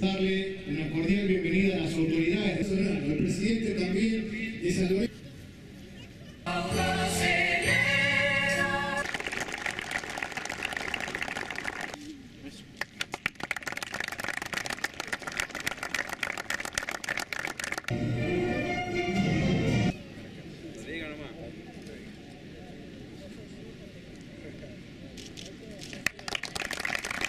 Darle una cordial bienvenida a las autoridades de el presidente también de San Lorenzo.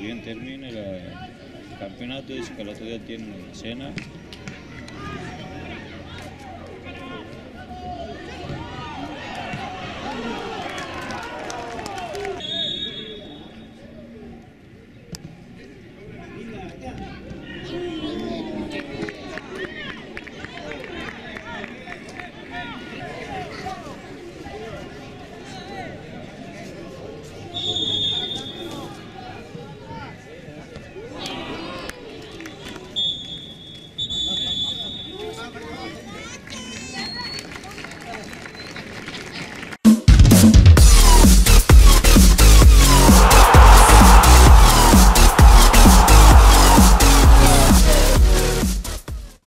Bien, termine el campeonato, dice que el otro día tienen una cena